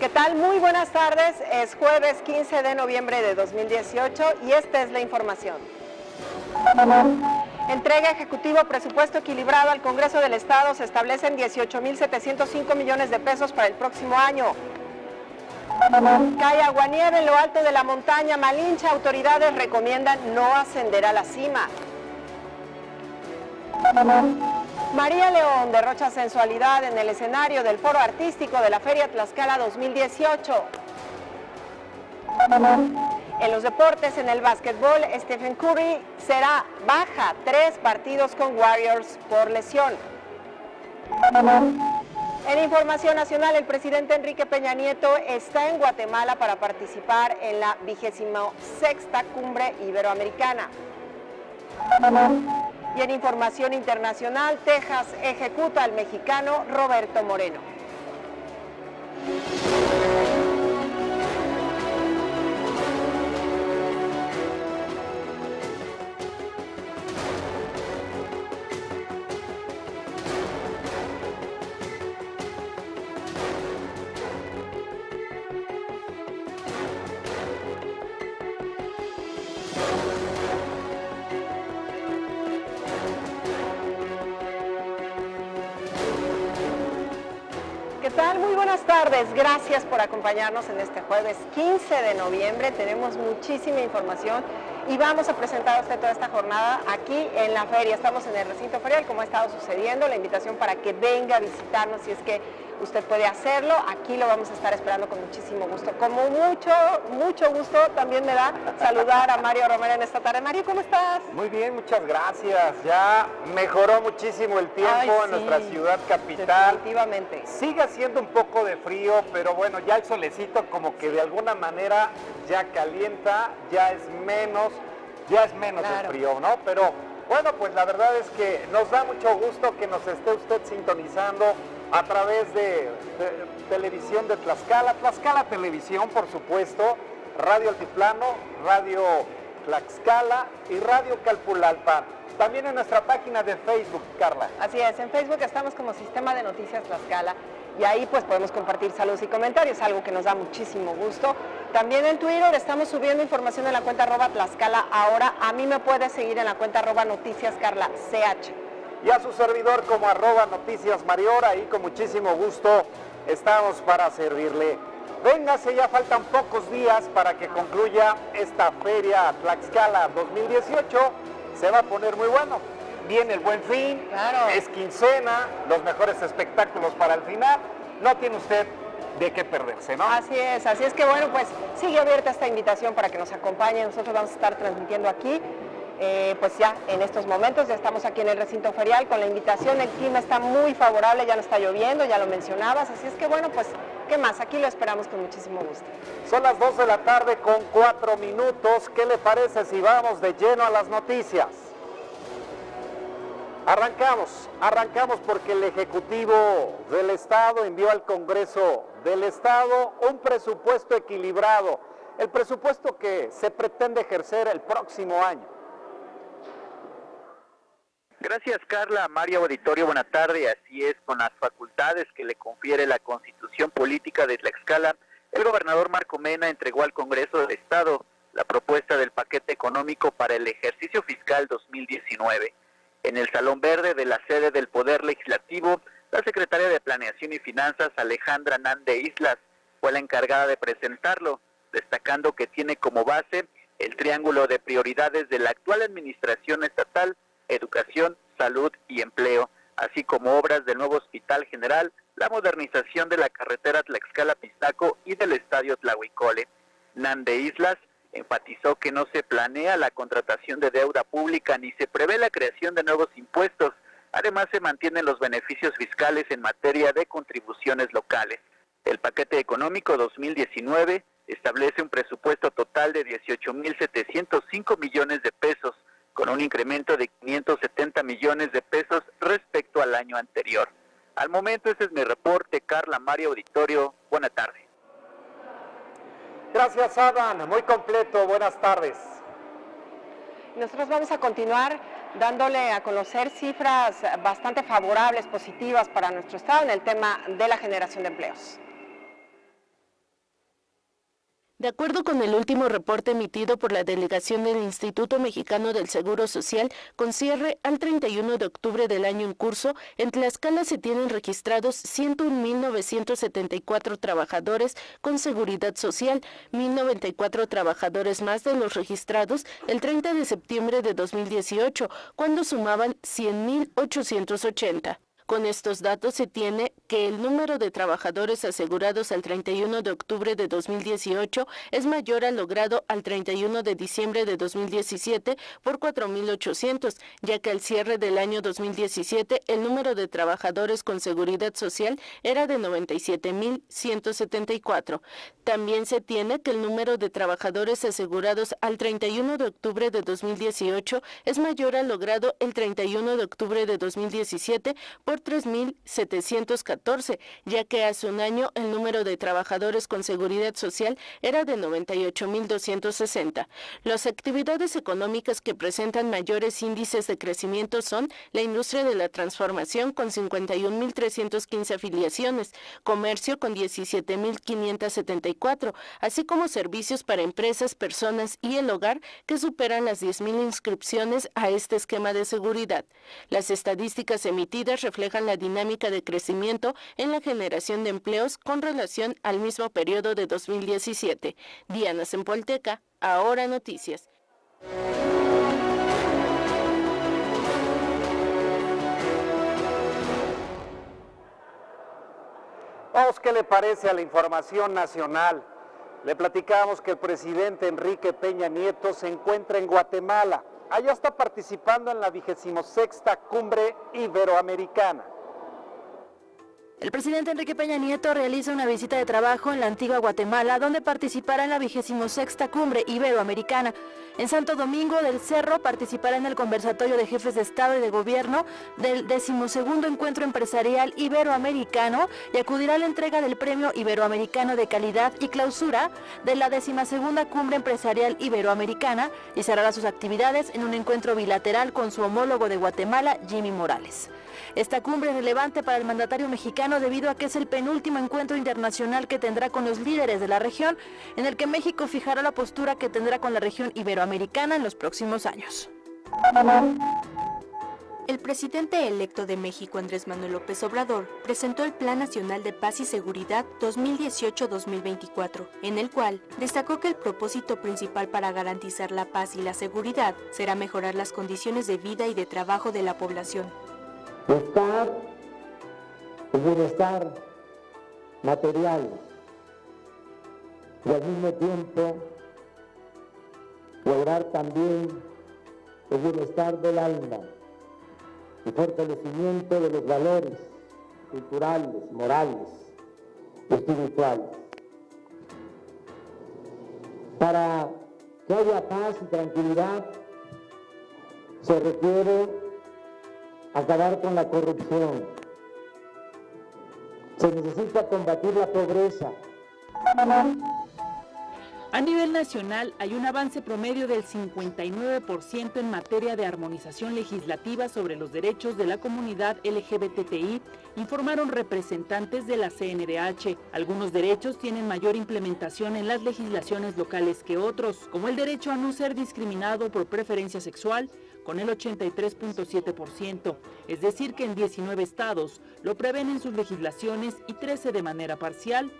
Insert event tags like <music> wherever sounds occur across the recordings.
¿Qué tal? Muy buenas tardes. Es jueves 15 de noviembre de 2018 y esta es la información. Entrega ejecutivo presupuesto equilibrado al Congreso del Estado. Se establecen 18.705 millones de pesos para el próximo año. Cae aguanieve en lo alto de la montaña Malincha. Autoridades recomiendan no ascender a la cima. María León derrocha sensualidad en el escenario del foro artístico de la Feria Tlaxcala 2018. En los deportes, en el básquetbol, Stephen Curry será baja tres partidos con Warriors por lesión. En información nacional, el presidente Enrique Peña Nieto está en Guatemala para participar en la vigésima sexta cumbre iberoamericana. Y en información internacional, Texas ejecuta al mexicano Roberto Moreno. Tardes. Gracias por acompañarnos en este jueves 15 de noviembre. Tenemos muchísima información y vamos a presentar a usted toda esta jornada aquí en la feria. Estamos en el recinto ferial, como ha estado sucediendo. La invitación para que venga a visitarnos si es que usted puede hacerlo. Aquí lo vamos a estar esperando con muchísimo gusto. Como mucho, mucho gusto también me da saludar a Mario Romero en esta tarde. Mario, ¿cómo estás? Muy bien, muchas gracias. Ya mejoró muchísimo el tiempo Ay, en sí, nuestra ciudad capital. Definitivamente. Sigue haciendo un poco de frío, pero bueno, ya el solecito como que de alguna manera ya calienta, ya es menos, ya es menos Claro. el frío, ¿no? Pero bueno, pues la verdad es que nos da mucho gusto que nos esté usted sintonizando a través de, de televisión de Tlaxcala, Tlaxcala Televisión, por supuesto, Radio Altiplano, Radio Tlaxcala y Radio Calpulalpan. También en nuestra página de Facebook, Carla. Así es, en Facebook estamos como Sistema de Noticias Tlaxcala y ahí pues podemos compartir saludos y comentarios, algo que nos da muchísimo gusto. También en Twitter estamos subiendo información en la cuenta arroba Tlaxcala. Ahora a mí me puede seguir en la cuenta arroba Noticias Carla CH. y a su servidor como arroba noticias Mariora y con muchísimo gusto estamos para servirle. Véngase, ya faltan pocos días para que concluya esta feria Tlaxcala 2018. Se va a poner muy bueno. Viene el buen fin, Claro. es quincena, los mejores espectáculos para el final. No tiene usted de qué perderse, ¿no? Así es, así es que bueno, pues sigue abierta esta invitación para que nos acompañen. Nosotros vamos a estar transmitiendo aquí. eh, pues ya en estos momentos ya estamos aquí en el recinto ferial con la invitación, el clima está muy favorable, ya no está lloviendo, ya lo mencionabas, así es que bueno, pues qué más, aquí lo esperamos con muchísimo gusto. Son las 2 de la tarde con 4 minutos. ¿Qué le parece si vamos de lleno a las noticias? Arrancamos, arrancamos porque el Ejecutivo del Estado envió al Congreso del Estado un presupuesto equilibrado, el presupuesto que se pretende ejercer el próximo año. Gracias Carla, Mario Auditorio, buena tarde. Así es, con las facultades que le confiere la Constitución Política de Tlaxcala, el gobernador Marco Mena entregó al Congreso del Estado la propuesta del paquete económico para el ejercicio fiscal 2019. En el Salón Verde de la sede del Poder Legislativo, la secretaria de Planeación y Finanzas, Alejandra Nande Islas, fue la encargada de presentarlo, destacando que tiene como base el triángulo de prioridades de la actual administración estatal educación, salud y empleo, así como obras del nuevo Hospital General, la modernización de la carretera Tlaxcala-Pistaco y del Estadio Tlahuicole. Nande Islas enfatizó que no se planea la contratación de deuda pública ni se prevé la creación de nuevos impuestos. Además, se mantienen los beneficios fiscales en materia de contribuciones locales. El paquete económico 2019 establece un presupuesto total de 18.705 millones de pesos, con un incremento de 570 millones de pesos respecto al año anterior. Al momento ese es mi reporte, Carla Mario Auditorio. Buena tarde. Gracias, Adán. Muy completo. Buenas tardes. Nosotros vamos a continuar dándole a conocer cifras bastante favorables, positivas para nuestro Estado en el tema de la generación de empleos. De acuerdo con el último reporte emitido por la delegación del Instituto Mexicano del Seguro Social, con cierre al 31 de octubre del año en curso, en Tlaxcala se tienen registrados 101.974 trabajadores con seguridad social, 1.094 trabajadores más de los registrados el 30 de septiembre de 2018, cuando sumaban 100.880. Con estos datos se tiene que el número de trabajadores asegurados al 31 de octubre de 2018 es mayor al logrado al 31 de diciembre de 2017 por 4.800, ya que al cierre del año 2017 el número de trabajadores con seguridad social era de 97.174. También se tiene que el número de trabajadores asegurados al 31 de octubre de 2018 es mayor al logrado el 31 de octubre de 2017 por 3.714, ya que hace un año el número de trabajadores con seguridad social era de 98.260. Las actividades económicas que presentan mayores índices de crecimiento son la industria de la transformación con 51.315 afiliaciones, comercio con 17.574, así como servicios para empresas, personas y el hogar que superan las 10.000 inscripciones a este esquema de seguridad. Las estadísticas emitidas reflejan la dinámica de crecimiento en la generación de empleos con relación al mismo periodo de 2017. Diana Sempolteca, Ahora Noticias. Vamos, ¿qué le parece a la información nacional? Le platicamos que el presidente Enrique Peña Nieto se encuentra en Guatemala allá está participando en la 26 Cumbre Iberoamericana. El presidente Enrique Peña Nieto realiza una visita de trabajo en la antigua Guatemala, donde participará en la 26 Cumbre Iberoamericana. En Santo Domingo del Cerro participará en el conversatorio de jefes de Estado y de Gobierno del 12 Encuentro Empresarial Iberoamericano y acudirá a la entrega del Premio Iberoamericano de Calidad y Clausura de la 12 Cumbre Empresarial Iberoamericana y cerrará sus actividades en un encuentro bilateral con su homólogo de Guatemala, Jimmy Morales. Esta cumbre es relevante para el mandatario mexicano debido a que es el penúltimo encuentro internacional que tendrá con los líderes de la región, en el que México fijará la postura que tendrá con la región iberoamericana en los próximos años. El presidente electo de México, Andrés Manuel López Obrador, presentó el Plan Nacional de Paz y Seguridad 2018-2024, en el cual destacó que el propósito principal para garantizar la paz y la seguridad será mejorar las condiciones de vida y de trabajo de la población, buscar el bienestar material y al mismo tiempo lograr también el bienestar del alma y fortalecimiento de los valores culturales, morales, espirituales. Para que haya paz y tranquilidad se requiere acabar con la corrupción. Se necesita combatir la pobreza. A nivel nacional hay un avance promedio del 59% en materia de armonización legislativa sobre los derechos de la comunidad LGBTI, informaron representantes de la CNDH. Algunos derechos tienen mayor implementación en las legislaciones locales que otros, como el derecho a no ser discriminado por preferencia sexual, con el 83.7%, es decir que en 19 estados lo prevén en sus legislaciones y 13 de manera parcial.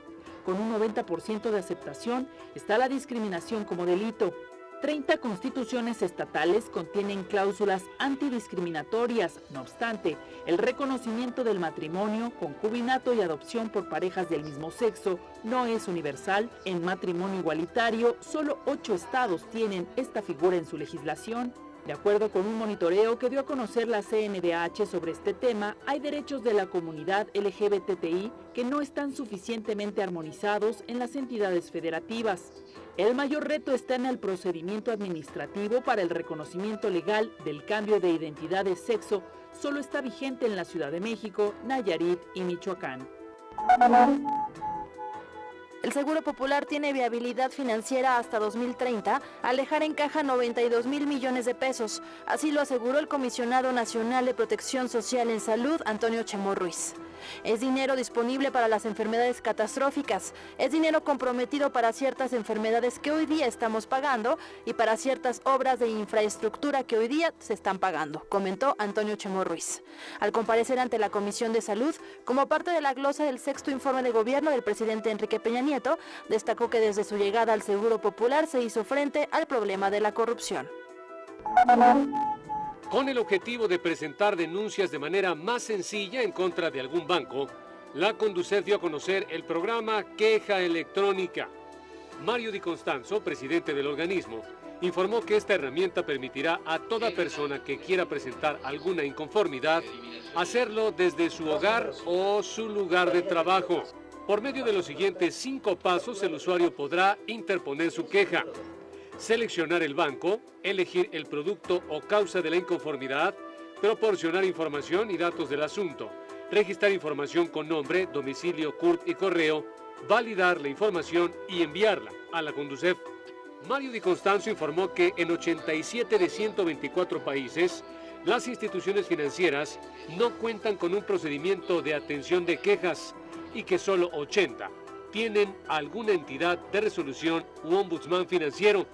Con un 90% de aceptación está la discriminación como delito. 30 constituciones estatales contienen cláusulas antidiscriminatorias. No obstante, el reconocimiento del matrimonio, concubinato y adopción por parejas del mismo sexo no es universal. En matrimonio igualitario, solo 8 estados tienen esta figura en su legislación. De acuerdo con un monitoreo que dio a conocer la CNDH sobre este tema, hay derechos de la comunidad LGBTI que no están suficientemente armonizados en las entidades federativas. El mayor reto está en el procedimiento administrativo para el reconocimiento legal del cambio de identidad de sexo, solo está vigente en la Ciudad de México, Nayarit y Michoacán. El Seguro Popular tiene viabilidad financiera hasta 2030 al dejar en caja 92 mil millones de pesos. Así lo aseguró el Comisionado Nacional de Protección Social en Salud, Antonio Chemo Ruiz. Es dinero disponible para las enfermedades catastróficas, es dinero comprometido para ciertas enfermedades que hoy día estamos pagando y para ciertas obras de infraestructura que hoy día se están pagando, comentó Antonio Chemo Ruiz. Al comparecer ante la Comisión de Salud, como parte de la glosa del sexto informe de gobierno del presidente Enrique Peña Nieto, destacó que desde su llegada al Seguro Popular se hizo frente al problema de la corrupción. Con el objetivo de presentar denuncias de manera más sencilla en contra de algún banco, la Conducef dio a conocer el programa Queja Electrónica. Mario Di Constanzo, presidente del organismo, informó que esta herramienta permitirá a toda persona que quiera presentar alguna inconformidad hacerlo desde su hogar o su lugar de trabajo. Por medio de los siguientes cinco pasos, el usuario podrá interponer su queja seleccionar el banco, elegir el producto o causa de la inconformidad, proporcionar información y datos del asunto, registrar información con nombre, domicilio, CURP y correo, validar la información y enviarla a la Conducef. Mario Di Constanzo informó que en 87 de 124 países, las instituciones financieras no cuentan con un procedimiento de atención de quejas y que solo 80 tienen alguna entidad de resolución u ombudsman financiero.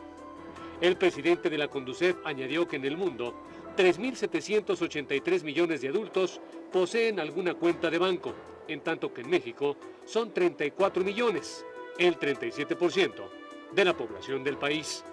El presidente de la Conducef añadió que en el mundo 3.783 millones de adultos poseen alguna cuenta de banco, en tanto que en México son 34 millones, el 37% de la población del país.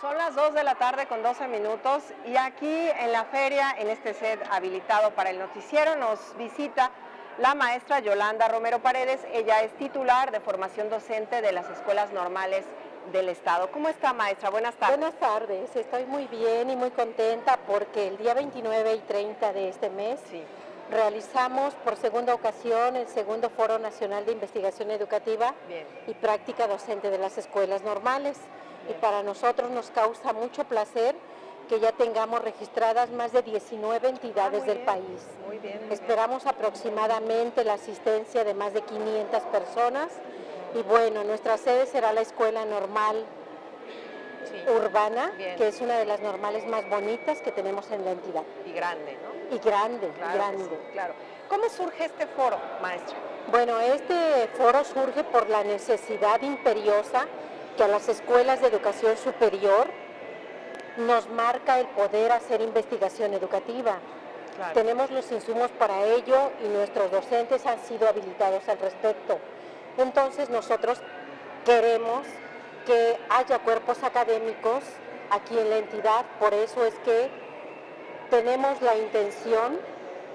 Son las 2 de la tarde con 12 minutos y aquí en la feria, en este set habilitado para el noticiero, nos visita la maestra Yolanda Romero Paredes. Ella es titular de formación docente de las escuelas normales del Estado. ¿Cómo está, maestra? Buenas tardes. Buenas tardes, estoy muy bien y muy contenta porque el día 29 y 30 de este mes realizamos por segunda ocasión el segundo Foro Nacional de Investigación Educativa y Práctica Docente de las Escuelas Normales. Y para nosotros nos causa mucho placer que ya tengamos registradas más de 19 entidades Ah, del país. Esperamos aproximadamente la asistencia de más de 500 personas y bueno, nuestra sede será la Escuela Normal Urbana, Bien. que es una de las normales más bonitas que tenemos en la entidad. Y grande, ¿no? Y grande, Claro grande. sí, claro. ¿Cómo surge este foro, maestra? Bueno, este foro surge por la necesidad imperiosa que a las escuelas de educación superior nos marca el poder hacer investigación educativa. Claro. Tenemos los insumos para ello y nuestros docentes han sido habilitados al respecto. Entonces nosotros queremos que haya cuerpos académicos aquí en la entidad, por eso es que tenemos la intención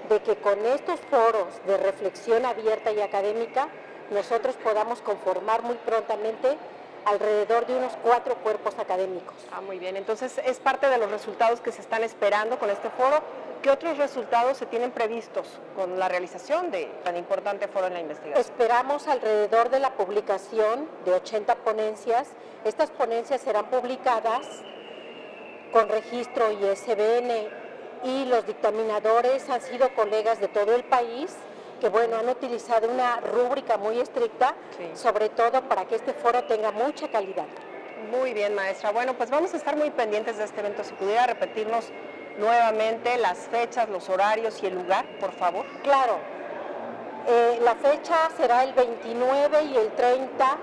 de que con estos foros de reflexión abierta y académica nosotros podamos conformar muy prontamente alrededor de unos cuatro cuerpos académicos. Ah, muy bien. Entonces, es parte de los resultados que se están esperando con este foro. ¿Qué otros resultados se tienen previstos con la realización de tan importante foro en la investigación? Esperamos alrededor de la publicación de 80 ponencias. Estas ponencias serán publicadas con registro ISBN y los dictaminadores han sido colegas de todo el país que bueno, han utilizado una rúbrica muy estricta, sobre todo para que este foro tenga mucha calidad. Muy bien, maestra. Bueno, pues vamos a estar muy pendientes de este evento. Si pudiera repetirnos nuevamente las fechas, los horarios y el lugar, por favor. Claro, eh, la fecha será el 29 y el 30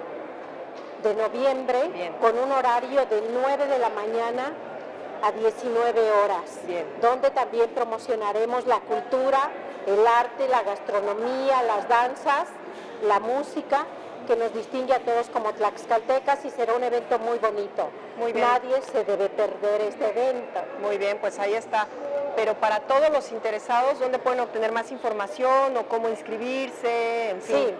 de noviembre, con un horario de 9 de la mañana a 19 horas, donde también promocionaremos la cultura, el arte, la gastronomía, las danzas, la música, que nos distingue a todos como tlaxcaltecas y será un evento muy bonito. Muy bien. Nadie se debe perder este evento. Muy bien, pues ahí está. Pero para todos los interesados, ¿dónde pueden obtener más información o cómo inscribirse? En fin. Sí,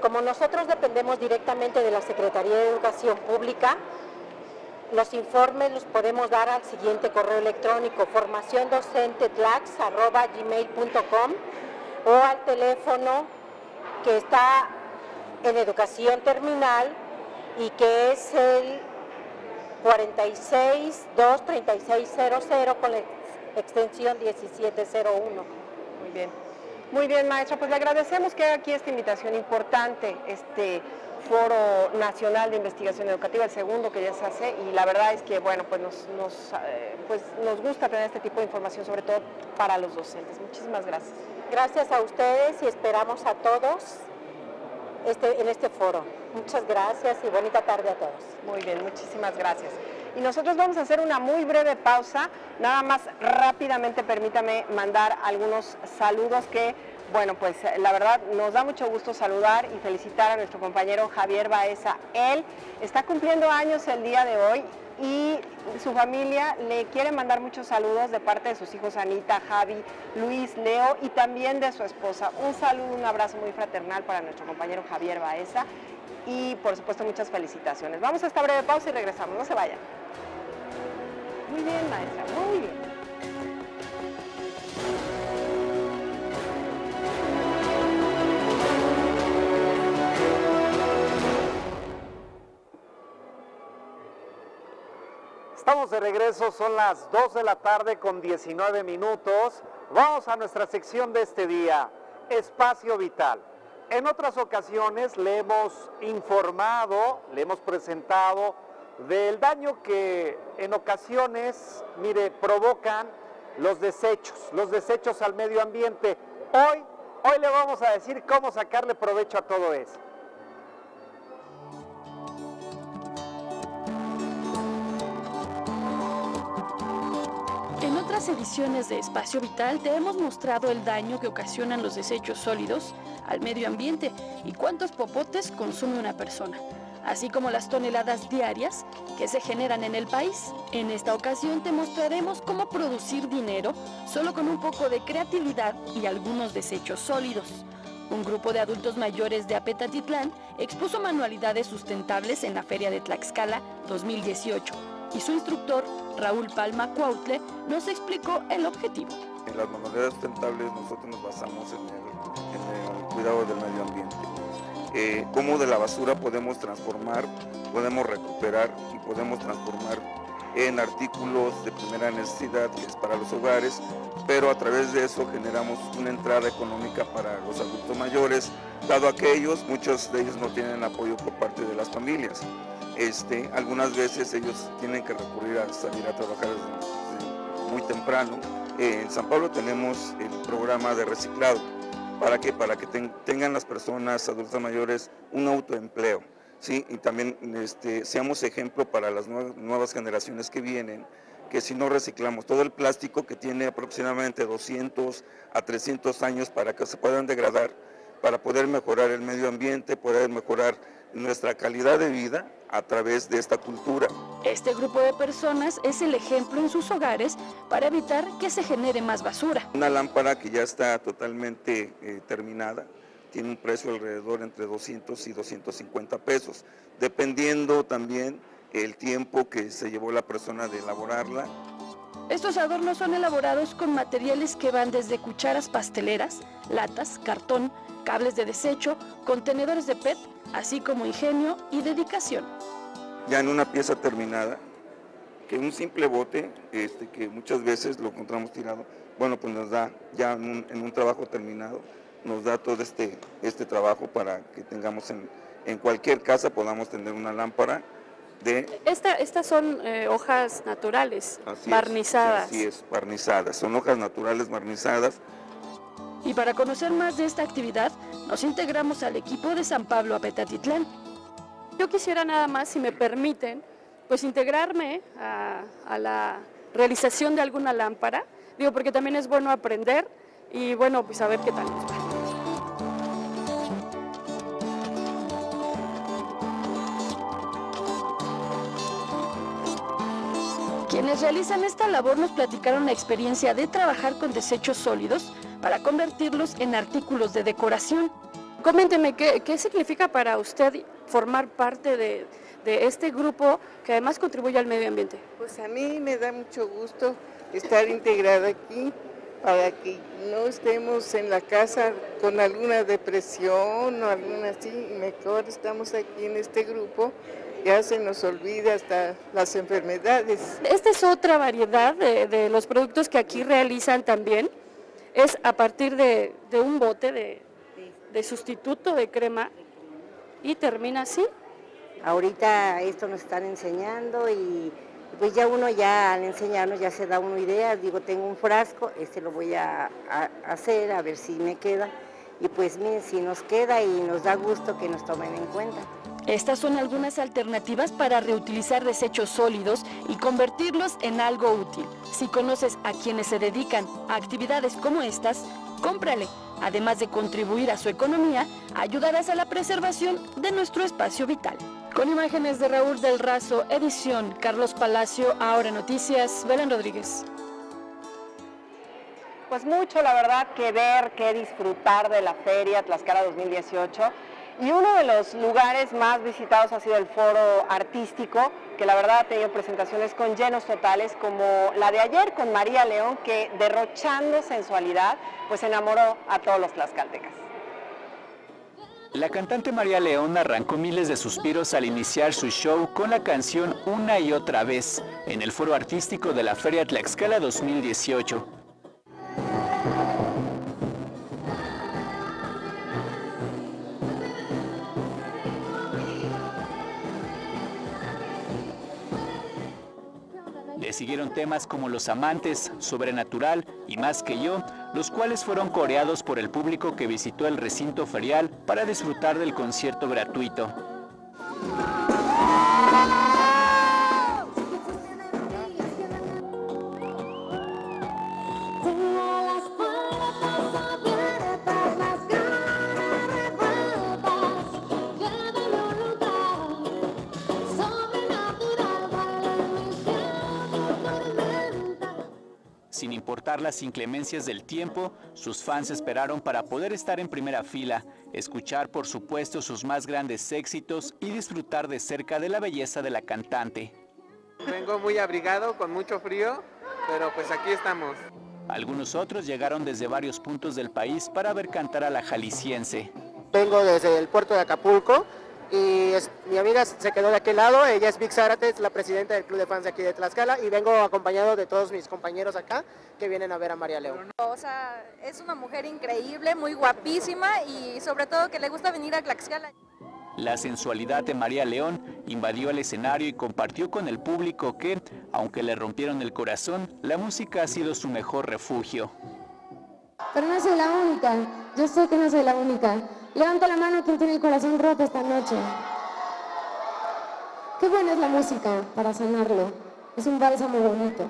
como nosotros dependemos directamente de la Secretaría de Educación Pública, los informes los podemos dar al siguiente correo electrónico formaciondocentetlax.gmail.com o al teléfono que está en educación terminal y que es el 46 23600 con la extensión 1701. Muy bien. Muy bien, maestra, pues le agradecemos que haga aquí esta invitación importante, este Foro Nacional de Investigación Educativa, el segundo que ya se hace, y la verdad es que, bueno, pues nos, nos, eh, pues nos gusta tener este tipo de información, sobre todo para los docentes. Muchísimas gracias. Gracias a ustedes y esperamos a todos este, en este foro. Muchas gracias y bonita tarde a todos. Muy bien, muchísimas gracias. Y nosotros vamos a hacer una muy breve pausa. Nada más rápidamente permítame mandar algunos saludos que, bueno, pues la verdad nos da mucho gusto saludar y felicitar a nuestro compañero Javier Baeza. Él está cumpliendo años el día de hoy y su familia le quiere mandar muchos saludos de parte de sus hijos Anita, Javi, Luis, Leo y también de su esposa. Un saludo, un abrazo muy fraternal para nuestro compañero Javier Baeza y por supuesto muchas felicitaciones. Vamos a esta breve pausa y regresamos, no se vayan. Muy bien, maestra, muy bien. De regreso, son las 2 de la tarde con 19 minutos. Vamos a nuestra sección de este día, Espacio Vital. En otras ocasiones le hemos informado, le hemos presentado del daño que en ocasiones, mire, provocan los desechos, los desechos al medio ambiente. Hoy, hoy le vamos a decir cómo sacarle provecho a todo eso. Otras ediciones de Espacio Vital te hemos mostrado el daño que ocasionan los desechos sólidos al medio ambiente y cuántos popotes consume una persona, así como las toneladas diarias que se generan en el país. En esta ocasión te mostraremos cómo producir dinero solo con un poco de creatividad y algunos desechos sólidos. Un grupo de adultos mayores de Apetatitlán expuso manualidades sustentables en la Feria de Tlaxcala 2018 y su instructor, Raúl Palma Cuautle, nos explicó el objetivo. En las manualidades sustentables nosotros nos basamos en el, cuidado del medio ambiente. Eh, cómo de la basura podemos transformar, podemos recuperar y podemos transformar en artículos de primera necesidad, que es para los hogares, pero a través de eso generamos una entrada económica para los adultos mayores, dado a que ellos, muchos de ellos no tienen apoyo por parte de las familias. Este, algunas veces ellos tienen que recurrir a salir a trabajar muy temprano. en San Pablo tenemos el programa de reciclado. ¿Para qué? Para que tengan las personas adultas mayores un autoempleo. ¿Sí? Y también este, seamos ejemplo para las nuevas generaciones que vienen, que si no reciclamos todo el plástico que tiene aproximadamente 200 a 300 años para que se puedan degradar, para poder mejorar el medio ambiente, poder mejorar nuestra calidad de vida a través de esta cultura. Este grupo de personas es el ejemplo en sus hogares para evitar que se genere más basura. Una lámpara que ya está totalmente eh, terminada, tiene un precio alrededor entre 200 y 250 pesos, dependiendo también el tiempo que se llevó la persona de elaborarla. Estos adornos son elaborados con materiales que van desde cucharas pasteleras, latas, cartón, cables de desecho, contenedores de PET, así como ingenio y dedicación. Ya en una pieza terminada, que un simple bote, este, que muchas veces lo encontramos tirado, bueno, pues nos da ya en un, trabajo terminado, nos da todo este, este trabajo para que tengamos en, en cualquier casa podamos tener una lámpara de... estas son eh, hojas naturales, barnizadas. así es, barnizadas, son hojas naturales barnizadas y para conocer más de esta actividad, nos integramos al equipo de San Pablo Apetatitlán. Yo quisiera nada más, si me permiten, pues integrarme a, la realización de alguna lámpara, digo, porque también es bueno aprender y bueno, pues a ver qué tal Quienes realizan esta labor nos platicaron la experiencia de trabajar con desechos sólidos para convertirlos en artículos de decoración. Coménteme, ¿qué, significa para usted formar parte de, este grupo que además contribuye al medio ambiente? Pues a mí me da mucho gusto estar integrada aquí para que no estemos en la casa con alguna depresión o alguna así, mejor estamos aquí en este grupo, ya se nos olvida hasta las enfermedades. Esta es otra variedad de, de los productos que aquí realizan también es a partir de, un bote de, de sustituto de crema y termina así. Ahorita esto nos están enseñando y pues ya uno ya al enseñarnos ya se da una idea, digo, tengo un frasco, este lo voy a, hacer a ver si me queda y pues miren, si nos queda y nos da gusto que nos tomen en cuenta. Estas son algunas alternativas para reutilizar desechos sólidos y convertirlos en algo útil. Si conoces a quienes se dedican a actividades como estas, cómprale. Además de contribuir a su economía, ayudarás a la preservación de nuestro espacio vital. Con imágenes de Raúl del Razo, edición Carlos Palacio, Ahora Noticias, Belén Rodríguez. Pues mucho, la verdad, que ver, que disfrutar de la feria Tlaxcala 2018. Y uno de los lugares más visitados ha sido el foro artístico, que la verdad ha tenido presentaciones con llenos totales, como la de ayer con María León, que derrochando sensualidad, pues enamoró a todos los tlaxcaltecas. La cantante María León arrancó miles de suspiros al iniciar su show con la canción Una y otra vez en el foro artístico de la Feria Tlaxcala 2018. Siguieron temas como Los Amantes, Sobrenatural y Más que yo, los cuales fueron coreados por el público que visitó el recinto ferial para disfrutar del concierto gratuito. Las inclemencias del tiempo, sus fans esperaron para poder estar en primera fila, escuchar por supuesto sus más grandes éxitos y disfrutar de cerca de la belleza de la cantante. Vengo muy abrigado, con mucho frío, pero pues aquí estamos. Algunos otros llegaron desde varios puntos del país para ver cantar a la jalisciense. Vengo desde el puerto de Acapulco, y mi amiga se quedó de aquel lado, ella es Vic Zárate, es la presidenta del club de fans de aquí de Tlaxcala y vengo acompañado de todos mis compañeros acá que vienen a ver a María León. O sea, es una mujer increíble, muy guapísima y sobre todo que le gusta venir a Tlaxcala. La sensualidad de María León invadió el escenario y compartió con el público que, aunque le rompieron el corazón, la música ha sido su mejor refugio. Pero no soy la única, yo sé que no soy la única. Levanta la mano quien tiene el corazón roto esta noche. Qué buena es la música para sanarlo. Es un bálsamo bonito.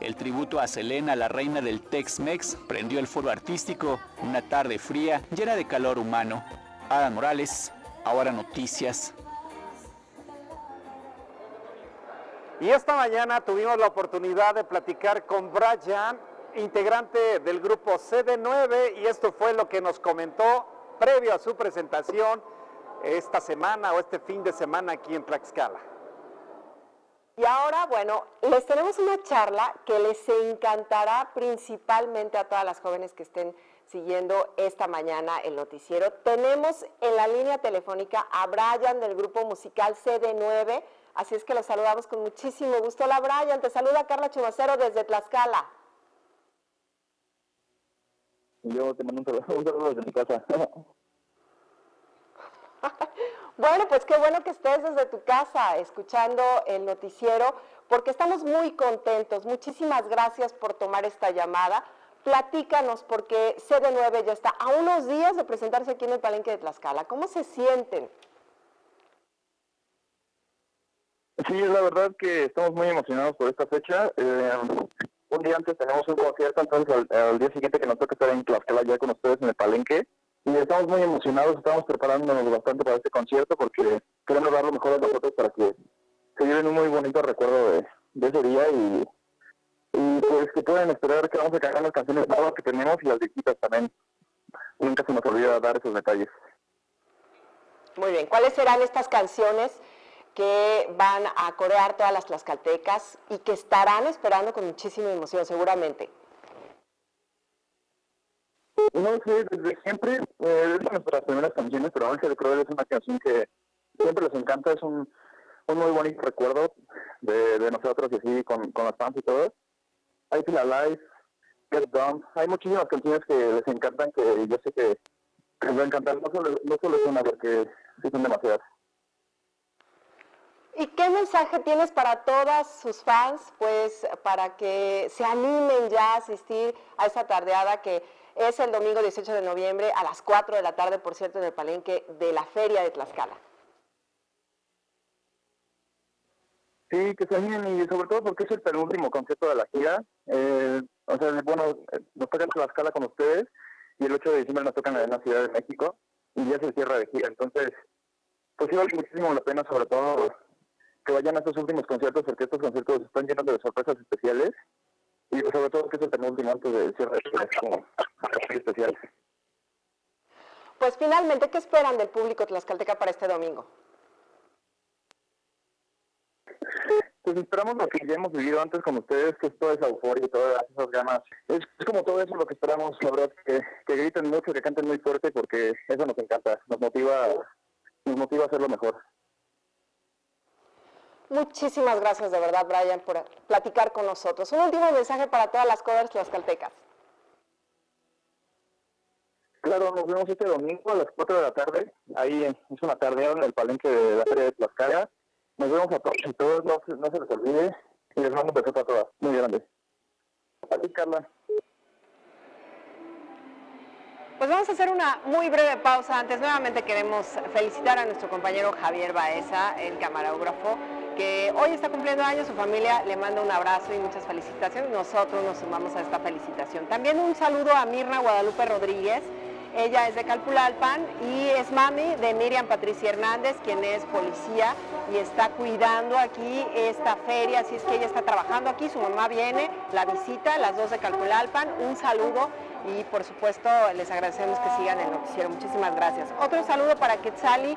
El tributo a Selena, la reina del Tex-Mex, prendió el foro artístico una tarde fría llena de calor humano. Ada Morales, ahora noticias. Y esta mañana tuvimos la oportunidad de platicar con Brian, integrante del grupo CD9, y esto fue lo que nos comentó previo a su presentación esta semana o este fin de semana aquí en Tlaxcala. Y ahora, bueno, les tenemos una charla que les encantará principalmente a todas las jóvenes que estén siguiendo esta mañana el noticiero. Tenemos en la línea telefónica a Brian del grupo musical CD9, así es que los saludamos con muchísimo gusto. Hola Brian, te saluda Carla Chumacero desde Tlaxcala. Yo te mando <laughs> un saludo, desde mi casa. <laughs> bueno, pues qué bueno que estés desde tu casa escuchando el noticiero, porque estamos muy contentos. Muchísimas gracias por tomar esta llamada. Platícanos, porque CD9 ya está a unos días de presentarse aquí en el Palenque de Tlaxcala. ¿Cómo se sienten? Sí, la verdad que estamos muy emocionados por esta fecha. Eh, un día antes tenemos un concierto, entonces al, día siguiente que nos toca estar en Tlaxcala ya con ustedes en el Palenque. Y estamos muy emocionados, estamos preparándonos bastante para este concierto porque queremos dar lo mejor a nosotros para que se lleven un muy bonito recuerdo de, ese día y, y, pues que pueden esperar que vamos a cantar las canciones nuevas que tenemos y las viejitas también. Nunca se nos olvida dar esos detalles. Muy bien, ¿cuáles serán estas canciones que van a corear todas las tlaxcaltecas y que estarán esperando con muchísima emoción, seguramente. No sé, desde siempre, eh, es de nuestras primeras canciones, pero Ángel Cruel es una canción que siempre les encanta, es un, muy bonito recuerdo de, de nosotros y así con, con las fans y todo. I Feel Alive, Get Down. Hay muchísimas canciones que les encantan, que yo sé que les va a encantar. No solo, no solo es una, porque sí son demasiadas. ¿Y qué mensaje tienes para todas sus fans, pues, para que se animen ya a asistir a esa tardeada que es el domingo 18 de noviembre a las 4 de la tarde, por cierto, en el palenque de la Feria de Tlaxcala? Sí, que se animen y sobre todo porque es el penúltimo concierto de la gira. Eh, o sea, bueno, nos toca Tlaxcala con ustedes y el 8 de diciembre nos tocan en la Ciudad de México y ya se cierra de gira. Entonces, pues sí vale muchísimo la pena, sobre todo que vayan a estos últimos conciertos porque estos conciertos están llenos de sorpresas especiales y pues, sobre todo que es el penúltimo antes del cierre como muy especial. Pues finalmente, ¿qué esperan del público tlaxcalteca para este domingo? Pues esperamos lo que ya hemos vivido antes con ustedes, que es toda esa euforia y todas esas ganas. Es, es como todo eso lo que esperamos, la verdad, que, que griten mucho, que canten muy fuerte, porque eso nos encanta, nos motiva, nos motiva a hacerlo mejor. Muchísimas gracias de verdad, Brian, por platicar con nosotros. Un último mensaje para todas las covers tlaxcaltecas. Claro, nos vemos este domingo a las 4 de la tarde. Ahí es una tarde en el palenque de la Feria de Tlaxcala. Nos vemos a todos y todos, no, se- no se les olvide. Y les mando un beso a todas, muy grande. A ti, Carla. Pues vamos a hacer una muy breve pausa. Antes nuevamente queremos felicitar a nuestro compañero Javier Baeza, el camarógrafo, que hoy está cumpliendo años. Su familia le manda un abrazo y muchas felicitaciones. Nosotros nos sumamos a esta felicitación. También un saludo a Mirna Guadalupe Rodríguez. Ella es de Calpulalpan y es mami de Miriam Patricia Hernández, quien es policía y está cuidando aquí esta feria, así es que ella está trabajando aquí, su mamá viene, la visita, las dos de Calpulalpan, un saludo y por supuesto les agradecemos que sigan el noticiero, muchísimas gracias. Otro saludo para Quetzali,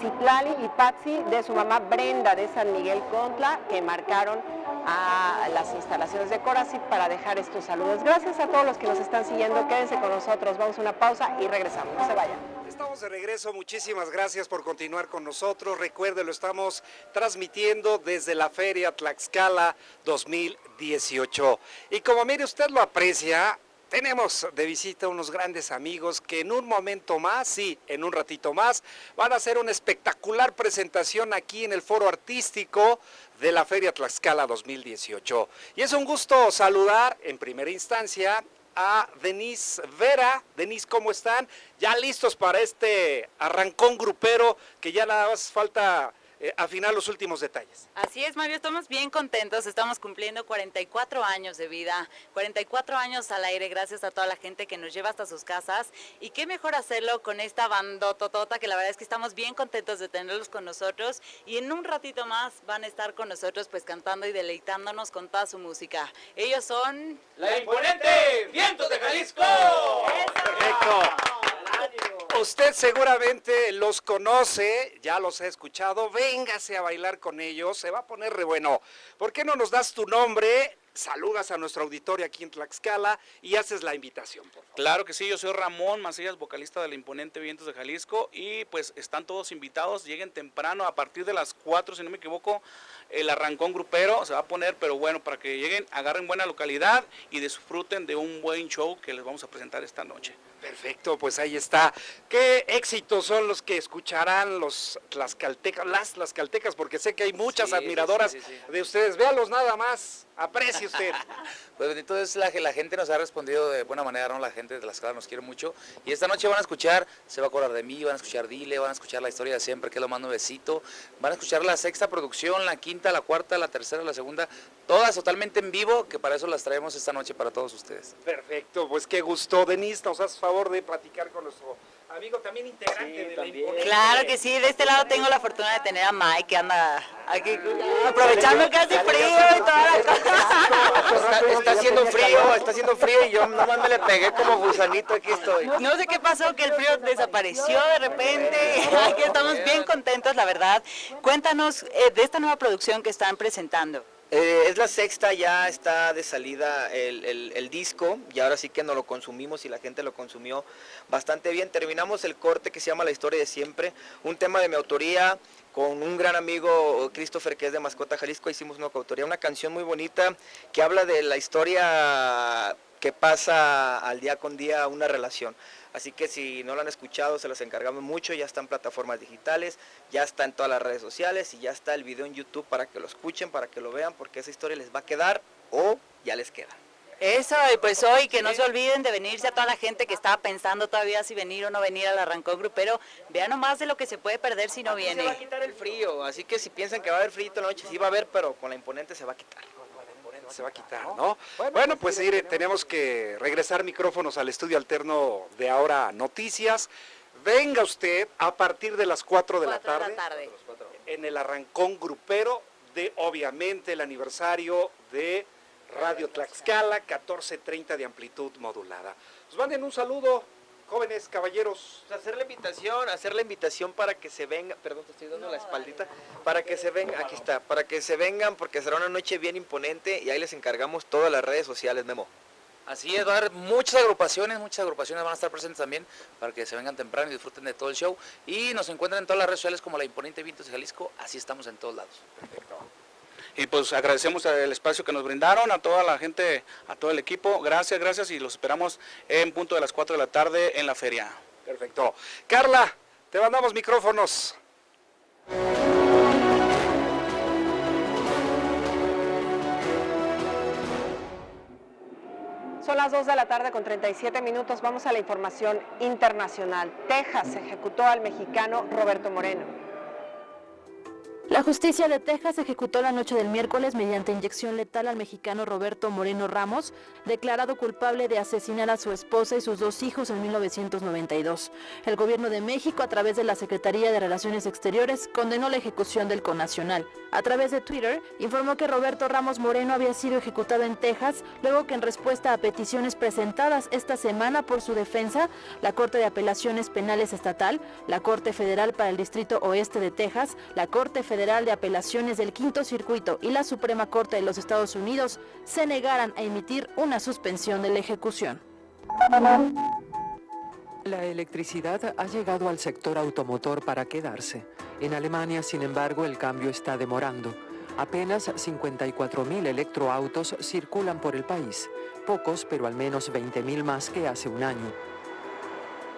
Citlali y Patsy de su mamá Brenda de San Miguel Contla, que marcaron a las instalaciones de Coraci para dejar estos saludos. Gracias a todos los que nos están siguiendo, quédense con nosotros, vamos a una pausa y regresamos, no se vayan. Estamos de regreso, muchísimas gracias por continuar con nosotros. Recuerde, lo estamos transmitiendo desde la Feria Tlaxcala 2018. Y como mire usted lo aprecia, tenemos de visita unos grandes amigos que en un momento más, sí, en un ratito más, van a hacer una espectacular presentación aquí en el foro artístico de la Feria Tlaxcala 2018. Y es un gusto saludar en primera instancia a Denise Vera. Denise, ¿cómo están? Ya listos para este arrancón grupero que ya nada más falta eh, afinar los últimos detalles. Así es, Mario, estamos bien contentos, estamos cumpliendo 44 años de vida, 44 años al aire, gracias a toda la gente que nos lleva hasta sus casas y qué mejor hacerlo con esta bandototota que la verdad es que estamos bien contentos de tenerlos con nosotros y en un ratito más van a estar con nosotros pues cantando y deleitándonos con toda su música. Ellos son... La imponente Vientos de Jalisco. Perfecto. Usted seguramente los conoce, ya los ha escuchado, véngase a bailar con ellos, se va a poner re bueno. ¿Por qué no nos das tu nombre? Saludas a nuestro auditorio aquí en Tlaxcala y haces la invitación. Claro que sí, yo soy Ramón Macías, vocalista del Imponente Vientos de Jalisco y pues están todos invitados, lleguen temprano, a partir de las 4 si no me equivoco, el arrancón grupero se va a poner, pero bueno, para que lleguen, agarren buena localidad y disfruten de un buen show que les vamos a presentar esta noche. Perfecto, pues ahí está. ¿Qué éxitos son los que escucharán los tlaxcaltecas, las tlaxcaltecas? Porque sé que hay muchas Sí, admiradoras sí, sí, sí. de ustedes. Véalos nada más, aprecie usted. <laughs> Pues bendito es la la gente nos ha respondido de buena manera, ¿no? La gente de Tlaxcala nos quiere mucho. Y esta noche van a escuchar, se va a acordar de mí, van a escuchar Dile, van a escuchar la historia de siempre, que es lo más nuevecito. Van a escuchar la sexta producción, la quinta, la cuarta, la tercera, la segunda. Todas totalmente en vivo, que para eso las traemos esta noche para todos ustedes. Perfecto, pues qué gusto. Denise, nos haces favor de platicar con nuestro amigo también integrante de la Imponente. Claro que sí, de este lado tengo la fortuna de tener a Mike que anda aquí aprovechando que hace frío y toda la cosa. Está, está haciendo frío, está haciendo frío y yo nomás me le pegué como gusanito, aquí estoy. No sé qué pasó, que el frío desapareció de repente. <laughs> Aquí estamos bien contentos, la verdad. Cuéntanos eh, de esta nueva producción que están presentando. Eh, es la sexta, ya está de salida el, el, el, disco y ahora sí que nos lo consumimos y la gente lo consumió bastante bien. Terminamos el corte que se llama La historia de siempre, un tema de mi autoría con un gran amigo Christopher que es de Mascota Jalisco, hicimos una coautoría, una canción muy bonita que habla de la historia que pasa al día con día una relación. Así que si no lo han escuchado, se los encargamos mucho, ya está en plataformas digitales, ya está en todas las redes sociales y ya está el video en YouTube para que lo escuchen, para que lo vean, porque esa historia les va a quedar o ya les queda. Eso, y pues hoy que no se olviden de venirse a toda la gente que estaba pensando todavía si venir o no venir al arrancón grupero, vean nomás de lo que se puede perder si no Aquí viene. Se va a quitar el frío, así que si piensan que va a haber frío en la noche, sí va a haber, pero con la imponente se va a quitar. Se va a quitar, ¿no? Bueno, pues mire, tenemos que regresar micrófonos al estudio alterno de ahora Noticias. Venga usted a partir de las 4 de, la Cuatro tarde, de la tarde. en el arrancón grupero de obviamente el aniversario de Radio Tlaxcala, 1430 de amplitud modulada. Nos manden un saludo, jóvenes caballeros. Pues hacer la invitación, hacer la invitación para que se vengan, perdón, te estoy dando la espaldita, para que se vengan, aquí está, para que se vengan porque será una noche bien imponente y ahí les encargamos todas las redes sociales, Memo. Así es, va a haber muchas agrupaciones, muchas agrupaciones van a estar presentes también para que se vengan temprano y disfruten de todo el show. Y nos encuentran en todas las redes sociales como la Imponente Vientos de Jalisco, así estamos en todos lados. Y pues agradecemos el espacio que nos brindaron, a toda la gente, a todo el equipo. Gracias, gracias y los esperamos en punto de las 4 de la tarde en la feria. Perfecto. Carla, te mandamos micrófonos. Son las 2 de la tarde con 37 minutos. Vamos a la información internacional. Texas ejecutó al mexicano Roberto Moreno. La justicia de Texas ejecutó la noche del miércoles mediante inyección letal al mexicano Roberto Moreno Ramos, declarado culpable de asesinar a su esposa y sus dos hijos en 1992. El gobierno de México, a través de la Secretaría de Relaciones Exteriores, condenó la ejecución del conacional. A través de Twitter, informó que Roberto Ramos Moreno había sido ejecutado en Texas, luego que en respuesta a peticiones presentadas esta semana por su defensa, la Corte de Apelaciones Penales Estatal, la Corte Federal para el Distrito Oeste de Texas, la Corte Federal de Apelaciones del Quinto Circuito y la Suprema Corte de los Estados Unidos se negaran a emitir una suspensión de la ejecución. La electricidad ha llegado al sector automotor para quedarse. En Alemania, sin embargo, el cambio está demorando. Apenas 54.000 electroautos circulan por el país, pocos, pero al menos 20.000 más que hace un año.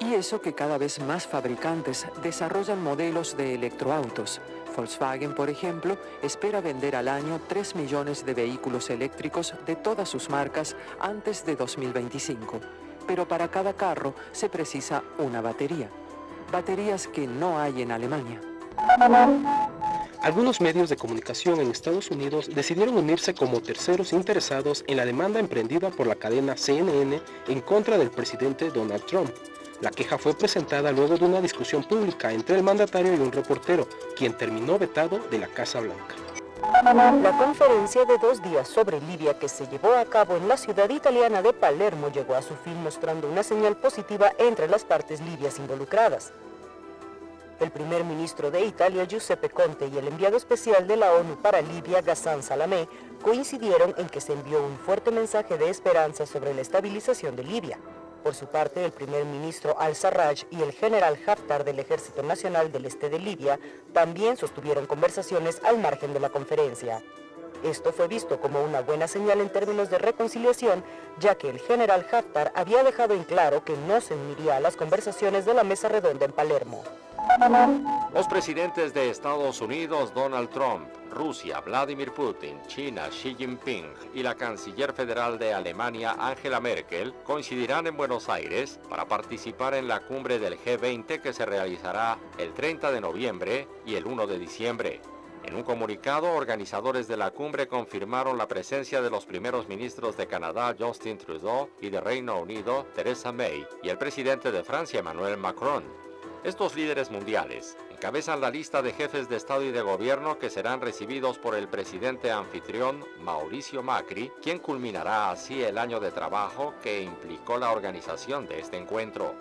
Y eso que cada vez más fabricantes desarrollan modelos de electroautos. Volkswagen, por ejemplo, espera vender al año 3 millones de vehículos eléctricos de todas sus marcas antes de 2025. Pero para cada carro se precisa una batería. Baterías que no hay en Alemania. Algunos medios de comunicación en Estados Unidos decidieron unirse como terceros interesados en la demanda emprendida por la cadena CNN en contra del presidente Donald Trump. La queja fue presentada luego de una discusión pública entre el mandatario y un reportero, quien terminó vetado de la Casa Blanca. La conferencia de dos días sobre Libia que se llevó a cabo en la ciudad italiana de Palermo llegó a su fin mostrando una señal positiva entre las partes libias involucradas. El primer ministro de Italia, Giuseppe Conte, y el enviado especial de la ONU para Libia, Ghassan Salamé, coincidieron en que se envió un fuerte mensaje de esperanza sobre la estabilización de Libia. Por su parte, el primer ministro al-Sarraj y el general Haftar del Ejército Nacional del Este de Libia también sostuvieron conversaciones al margen de la conferencia. Esto fue visto como una buena señal en términos de reconciliación, ya que el general Haftar había dejado en claro que no se uniría a las conversaciones de la mesa redonda en Palermo. Los presidentes de Estados Unidos, Donald Trump, Rusia, Vladimir Putin, China, Xi Jinping y la canciller federal de Alemania, Angela Merkel, coincidirán en Buenos Aires para participar en la cumbre del G20 que se realizará el 30 de noviembre y el 1 de diciembre. En un comunicado, organizadores de la cumbre confirmaron la presencia de los primeros ministros de Canadá, Justin Trudeau, y de Reino Unido, Theresa May, y el presidente de Francia, Emmanuel Macron. Estos líderes mundiales encabezan la lista de jefes de Estado y de Gobierno que serán recibidos por el presidente anfitrión Mauricio Macri, quien culminará así el año de trabajo que implicó la organización de este encuentro.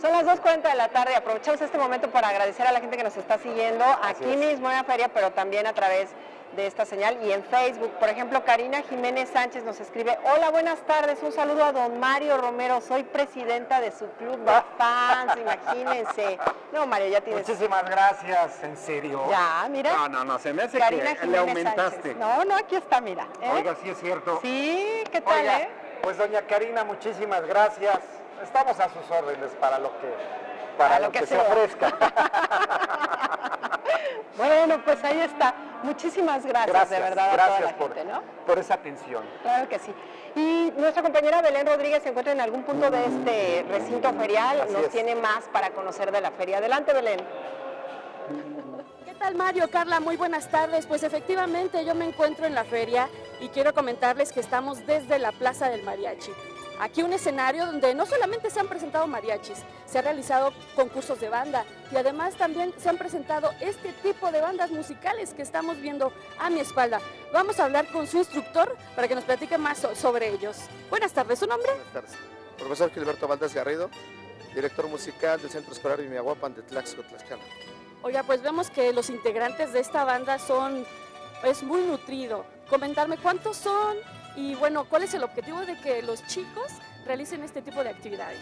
Son las 2.40 de la tarde. Aprovechamos este momento para agradecer a la gente que nos está siguiendo aquí mismo en la feria, pero también a través de esta señal y en Facebook. Por ejemplo, Karina Jiménez Sánchez nos escribe, hola, buenas tardes, un saludo a don Mario Romero, soy presidenta de su club de <laughs> fans, imagínense. No, Mario, ya tienes... Muchísimas gracias, en serio. Ya, mira. No, no, no, se me hace Karina que le aumentaste. Sánchez. No, no, aquí está, mira. ¿eh? Oiga, sí es cierto. Sí, ¿qué tal, Oiga, eh? Pues doña Karina, muchísimas gracias. Estamos a sus órdenes para lo que, para, lo, que, se ofrezca. <laughs> Bueno, pues ahí está. Muchísimas gracias, Gracias, de verdad, a gracias toda la por- gente, ¿no? Por esa atención. Claro que sí. Y nuestra compañera Belén Rodríguez se encuentra en algún punto de este recinto ferial. Así Nos es. tiene más para conocer de la feria. Adelante, Belén. ¿Qué tal Mario, Carla? Muy buenas tardes. Pues efectivamente yo me encuentro en la feria y quiero comentarles que estamos desde la Plaza del Mariachi. Aquí un escenario donde no solamente se han presentado mariachis, se han realizado concursos de banda y además también se han presentado este tipo de bandas musicales que estamos viendo a mi espalda. Vamos a hablar con su instructor para que nos platique más so- sobre ellos. Buenas tardes, ¿su nombre? Buenas tardes. Profesor Gilberto Valdés Garrido, director musical del Centro Escolar Imiahuapan de Tlaxco, Tlaxcala. Oiga, pues vemos que los integrantes de esta banda son, es muy nutrido. Comentarme cuántos son y bueno, cuál es el objetivo de que los chicos realicen este tipo de actividades.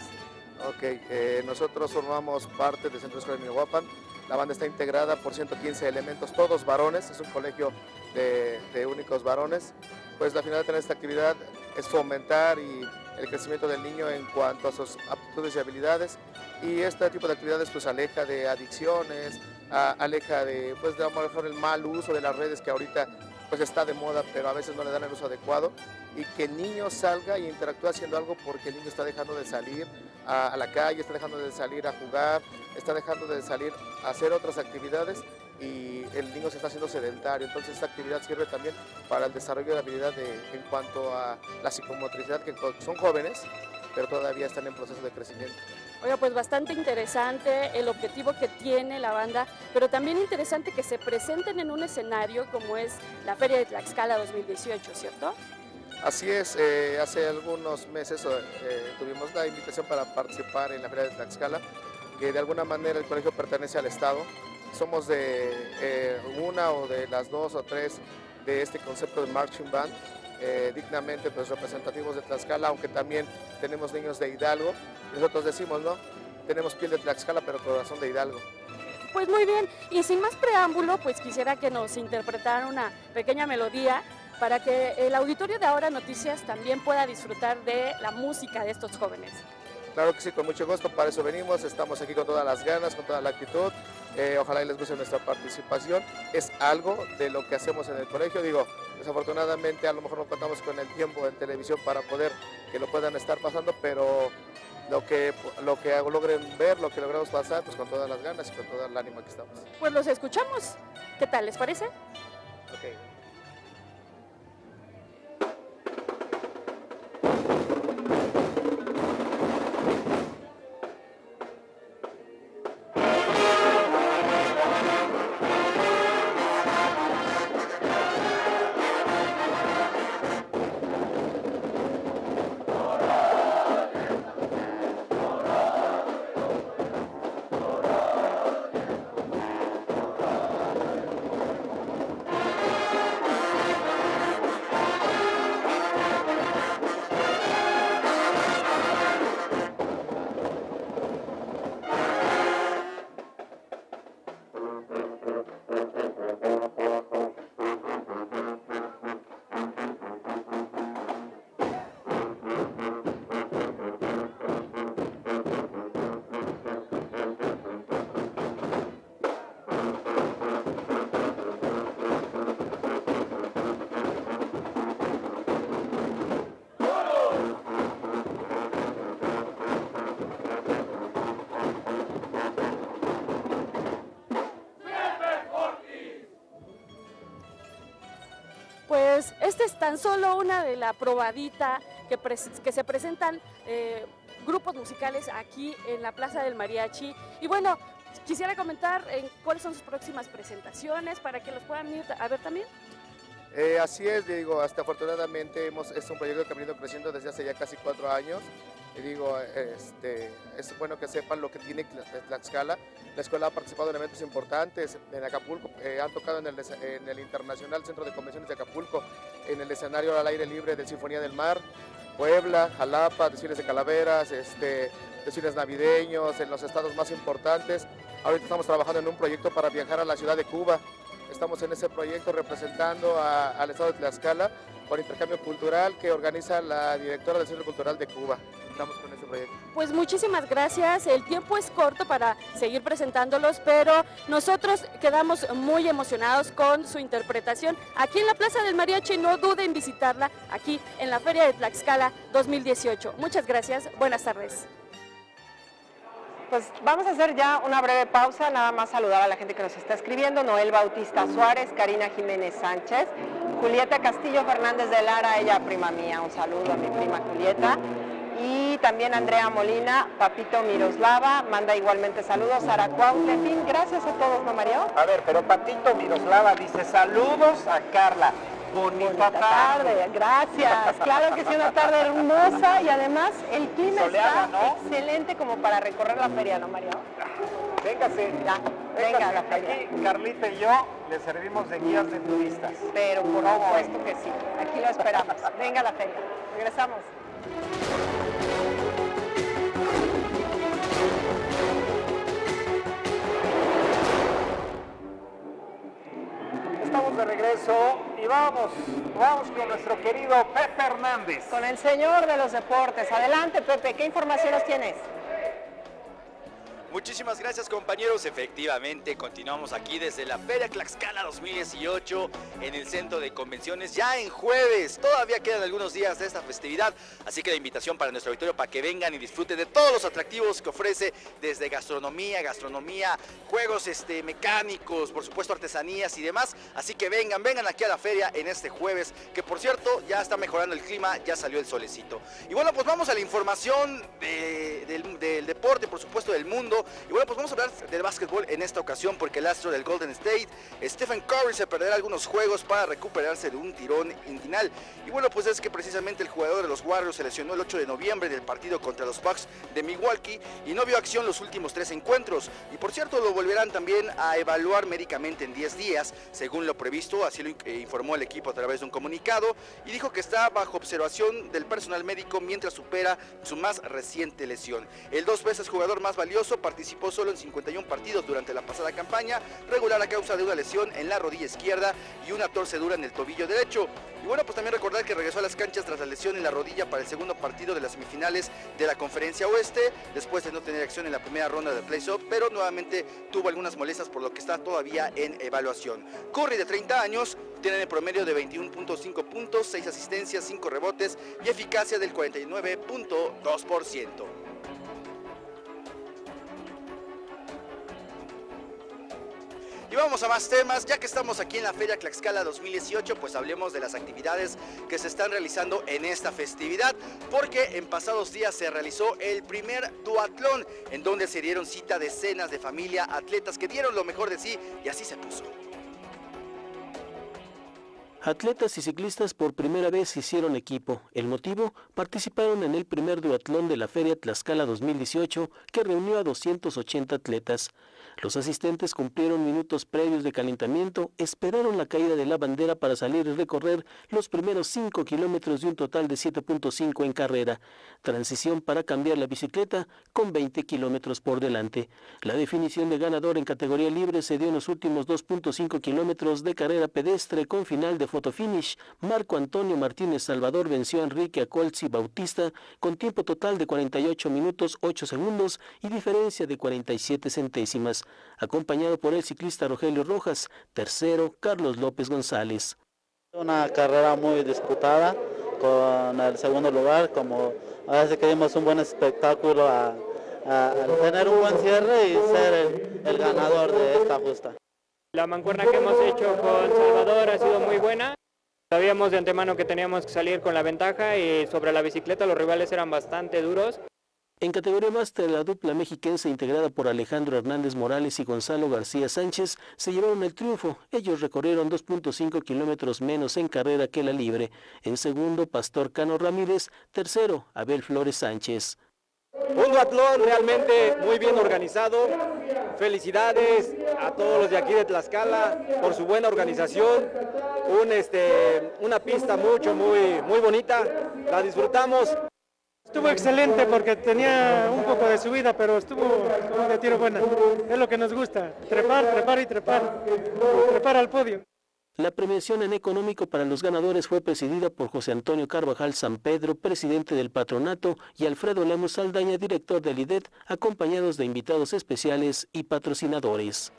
Ok, eh, nosotros formamos parte del Centro Escolar Imiahuapan. La banda está integrada por 115 elementos, todos varones, es un colegio de, de únicos varones. Pues la finalidad de tener esta actividad es fomentar y el crecimiento del niño en cuanto a sus aptitudes y habilidades. Y este tipo de actividades pues aleja de adicciones, aleja de, pues, de a lo mejor el mal uso de las redes que ahorita pues está de moda, pero a veces no le dan el uso adecuado, y que el niño salga y interactúe haciendo algo porque el niño está dejando de salir a, a la calle, está dejando de salir a jugar, está dejando de salir a hacer otras actividades y el niño se está haciendo sedentario. Entonces esta actividad sirve también para el desarrollo de habilidad de- en cuanto a la psicomotricidad, que son jóvenes, pero todavía están en proceso de crecimiento. Oiga, pues bastante interesante el objetivo que tiene la banda, pero también interesante que se presenten en un escenario como es la Feria de Tlaxcala 2018, ¿cierto? Así es, eh, hace algunos meses eh, tuvimos la invitación para participar en la Feria de Tlaxcala, que de alguna manera el colegio pertenece al Estado. Somos de eh, una o de las dos o tres de este concepto de Marching Band, eh, dignamente pues, representativos de Tlaxcala, aunque también tenemos niños de Hidalgo. Nosotros decimos, ¿no? Tenemos piel de Tlaxcala, pero corazón de Hidalgo. Pues muy bien, y sin más preámbulo, pues quisiera que nos interpretaran una pequeña melodía para que el auditorio de Ahora Noticias también pueda disfrutar de la música de estos jóvenes. Claro que sí, con mucho gusto, para eso venimos, estamos aquí con todas las ganas, con toda la actitud, eh, ojalá y les guste nuestra participación, es algo de lo que hacemos en el colegio, digo, desafortunadamente a lo mejor no contamos con el tiempo en televisión para poder que lo puedan estar pasando, pero lo que, lo que logren ver, lo que logramos pasar, pues con todas las ganas y con todo el ánimo que estamos. Pues los escuchamos. ¿Qué tal les parece? Ok. Es tan solo una de la probadita que, que se presentan eh, grupos musicales aquí en la Plaza del Mariachi. Y bueno, quisiera comentar en cuáles son sus próximas presentaciones para que los puedan ir a ver también. Eh, así es, digo, hasta afortunadamente hemos, es un proyecto que ha venido creciendo desde hace ya casi cuatro años Y digo, este, es bueno que sepan lo que tiene Tlaxcala. La escuela ha participado en eventos importantes en Acapulco, eh, han tocado en el, en el, Internacional Centro de Convenciones de Acapulco, en el escenario al aire libre de Sinfonía del Mar, Puebla, Jalapa, desfiles de calaveras, este, desfiles navideños, en los estados más importantes. Ahorita estamos trabajando en un proyecto para viajar a la ciudad de Cuba. Estamos en ese proyecto representando al estado de Tlaxcala por intercambio cultural que organiza la directora del Centro Cultural de Cuba. Con proyecto. Pues muchísimas gracias. El tiempo es corto para seguir presentándolos, pero nosotros quedamos muy emocionados con su interpretación aquí en la Plaza del Mariachi. No duden en visitarla aquí en la Feria de Tlaxcala 2018. Muchas gracias. Buenas tardes pues vamos a hacer ya una breve pausa, nada más saludar a la gente que nos está escribiendo, Noel Bautista Suárez, Karina Jiménez Sánchez, Julieta Castillo Fernández de Lara, ella prima mía, un saludo a mi prima Julieta, y también Andrea Molina, Papito Miroslava, manda igualmente saludos, Sara Cuautle, en fin, gracias a todos, ¿no Mario? A ver, pero Papito Miroslava dice saludos a Carla, Bonita, tarde. gracias. Claro que sí, una tarde hermosa y además el clima está excelente como para recorrer la feria, ¿no, Mario? Véngase. Ya, venga la feria. Aquí Carlita y yo le servimos de guías de turistas. Pero por supuesto que sí, aquí lo esperamos. Venga a la feria. Regresamos. Vamos, vamos con nuestro querido Pepe Hernández. Con el señor de los deportes. Adelante, Pepe, ¿qué informaciones tienes? Muchísimas gracias compañeros, efectivamente continuamos aquí desde la Feria Tlaxcala 2018 en el centro de convenciones ya en jueves, todavía quedan algunos días de esta festividad, así que la invitación para nuestro auditorio para que vengan y disfruten de todos los atractivos que ofrece desde gastronomía, gastronomía, juegos este, mecánicos, por supuesto artesanías y demás, así que vengan, vengan aquí a la feria en este jueves, que por cierto ya está mejorando el clima, ya salió el solecito. Y bueno, pues vamos a la información del, del deporte, por supuesto del mundo, y bueno, pues vamos a hablar del básquetbol en esta ocasión porque el astro del Golden State, Stephen Curry, se perderá algunos juegos para recuperarse de un tirón inguinal. Y bueno, pues es que precisamente el jugador de los Warriors se lesionó el 8 de noviembre del partido contra los Bucks de Milwaukee y no vio acción los últimos tres encuentros. Y por cierto, lo volverán también a evaluar médicamente en 10 días, según lo previsto, así lo eh, informó el equipo a través de un comunicado y dijo que está bajo observación del personal médico mientras supera su más reciente lesión. El dos veces jugador más valioso participó solo en 51 partidos durante la pasada campaña, regular a causa de una lesión en la rodilla izquierda y una torcedura en el tobillo derecho. Y bueno, pues también recordar que regresó a las canchas tras la lesión en la rodilla para el segundo partido de las semifinales de la Conferencia Oeste, después de no tener acción en la primera ronda de playoff, pero nuevamente tuvo algunas molestias por lo que está todavía en evaluación. Curry de 30 años tiene en promedio de 21.5 puntos, 6 asistencias, 5 rebotes y eficacia del 49.2%. Y vamos a más temas, ya que estamos aquí en la Feria Tlaxcala 2018, pues hablemos de las actividades que se están realizando en esta festividad, porque en pasados días se realizó el primer duatlón, en donde se dieron cita decenas de familia, atletas que dieron lo mejor de sí, y así se puso. Atletas y ciclistas por primera vez hicieron equipo. El motivo, participaron en el primer duatlón de la Feria Tlaxcala 2018 que reunió a 280 atletas. Los asistentes cumplieron minutos previos de calentamiento, esperaron la caída de la bandera para salir y recorrer los primeros 5 kilómetros de un total de 7.5 en carrera. Transición para cambiar la bicicleta con 20 kilómetros por delante. La definición de ganador en categoría libre se dio en los últimos 2.5 kilómetros de carrera pedestre con final de fotofinish. Marco Antonio Martínez Salvador venció a Enrique Acolzi Bautista con tiempo total de 48 minutos 8 segundos y diferencia de 47 centésimas acompañado por el ciclista Rogelio Rojas, tercero Carlos López González. Una carrera muy disputada con el segundo lugar, como a veces queremos un buen espectáculo a, tener un buen cierre y ser el, el ganador de esta justa. La mancuerna que hemos hecho con Salvador ha sido muy buena. Sabíamos de antemano que teníamos que salir con la ventaja y sobre la bicicleta los rivales eran bastante duros. En categoría máster, la dupla mexiquense integrada por Alejandro Hernández Morales y Gonzalo García Sánchez se llevaron el triunfo. Ellos recorrieron 2.5 kilómetros menos en carrera que la libre. En segundo, Pastor Cano Ramírez. Tercero, Abel Flores Sánchez. Un duatlón realmente muy bien organizado. Felicidades a todos los de aquí de Tlaxcala por su buena organización. Este, una pista mucho, muy, muy bonita. La disfrutamos. Estuvo excelente porque tenía un poco de subida, pero estuvo, de tiro buena. Es lo que nos gusta, trepar, trepar y trepar. Trepar al podio. La premiación en económico para los ganadores fue presidida por José Antonio Carvajal San Pedro, presidente del patronato, y Alfredo Lemos Saldaña, director del IDET, acompañados de invitados especiales y patrocinadores.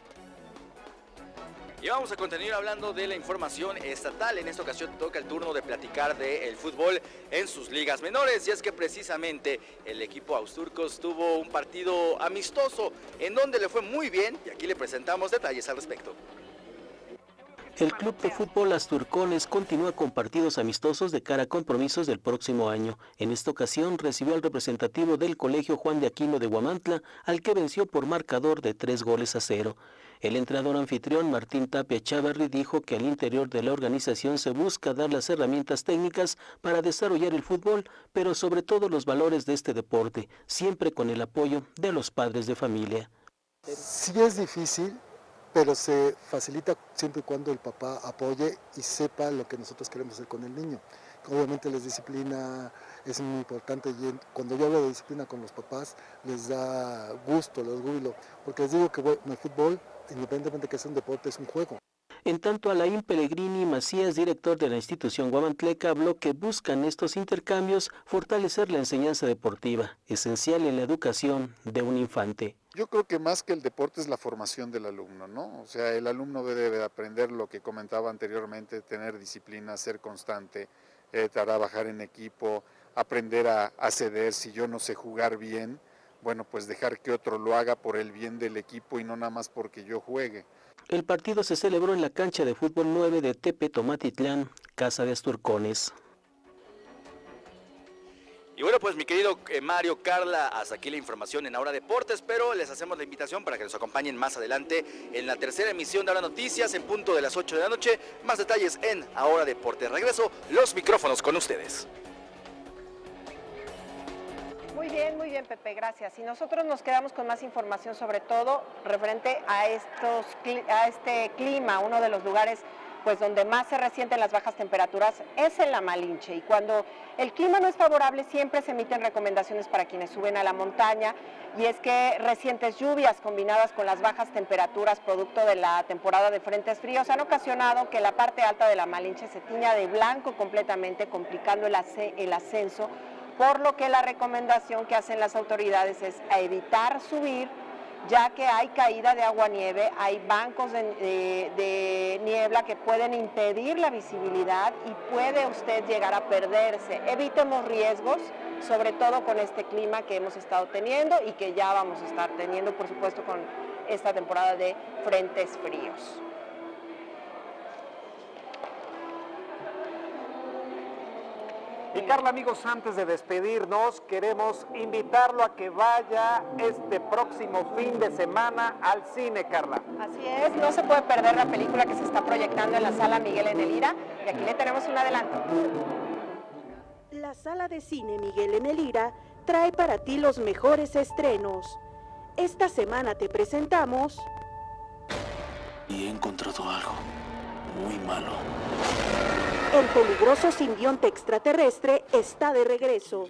Y vamos a continuar hablando de la información estatal. En esta ocasión toca el turno de platicar del fútbol en sus ligas menores. Y es que precisamente el equipo Austurcos tuvo un partido amistoso en donde le fue muy bien. Y aquí le presentamos detalles al respecto. El Club de Fútbol Asturcones continúa con partidos amistosos de cara a compromisos del próximo año. En esta ocasión recibió al representativo del Colegio Juan de Aquino de Guamantla, al que venció por marcador de tres goles a cero. El entrenador anfitrión Martín Tapia Chavarri dijo que al interior de la organización se busca dar las herramientas técnicas para desarrollar el fútbol, pero sobre todo los valores de este deporte, siempre con el apoyo de los padres de familia. Sí es difícil, pero se facilita siempre y cuando el papá apoye y sepa lo que nosotros queremos hacer con el niño. Obviamente la disciplina es muy importante y cuando yo hablo de disciplina con los papás les da gusto, les júbilo, porque les digo que bueno, el fútbol, independientemente de que sea un deporte, es un juego. En tanto, Alain Pellegrini Macías, director de la institución Guamantleca, habló que buscan estos intercambios fortalecer la enseñanza deportiva, esencial en la educación de un infante. Yo creo que más que el deporte es la formación del alumno, ¿no? O sea, el alumno debe aprender lo que comentaba anteriormente, tener disciplina, ser constante, eh, trabajar en equipo, aprender a, a ceder. Si yo no sé jugar bien, bueno, pues dejar que otro lo haga por el bien del equipo y no nada más porque yo juegue. El partido se celebró en la cancha de fútbol 9 de Tepe Tomatitlán, Casa de Asturcones. Y bueno, pues mi querido eh, Mario, Carla, hasta aquí la información en Ahora Deportes, pero les hacemos la invitación para que nos acompañen más adelante en la tercera emisión de Ahora Noticias en punto de las 8 de la noche. Más detalles en Ahora Deportes. Regreso los micrófonos con ustedes. Muy bien, muy bien, Pepe, gracias. Y nosotros nos quedamos con más información, sobre todo referente a, estos, a este clima, uno de los lugares pues donde más se resienten las bajas temperaturas es en la Malinche y cuando el clima no es favorable siempre se emiten recomendaciones para quienes suben a la montaña y es que recientes lluvias combinadas con las bajas temperaturas producto de la temporada de frentes fríos han ocasionado que la parte alta de la Malinche se tiña de blanco completamente complicando el, el ascenso por lo que la recomendación que hacen las autoridades es evitar subir ya que hay caída de agua-nieve, hay bancos de, niebla que pueden impedir la visibilidad y puede usted llegar a perderse. Evitemos riesgos, sobre todo con este clima que hemos estado teniendo y que ya vamos a estar teniendo, por supuesto, con esta temporada de frentes fríos. Y Carla, amigos, antes de despedirnos, queremos invitarlo a que vaya este próximo fin de semana al cine, Carla. Así es, no se puede perder la película que se está proyectando en la sala Miguel en el Ira, y aquí le tenemos un adelanto. La sala de cine Miguel en el Ira trae para ti los mejores estrenos. Esta semana te presentamos... Y he encontrado algo muy malo. El peligroso simbionte extraterrestre está de regreso.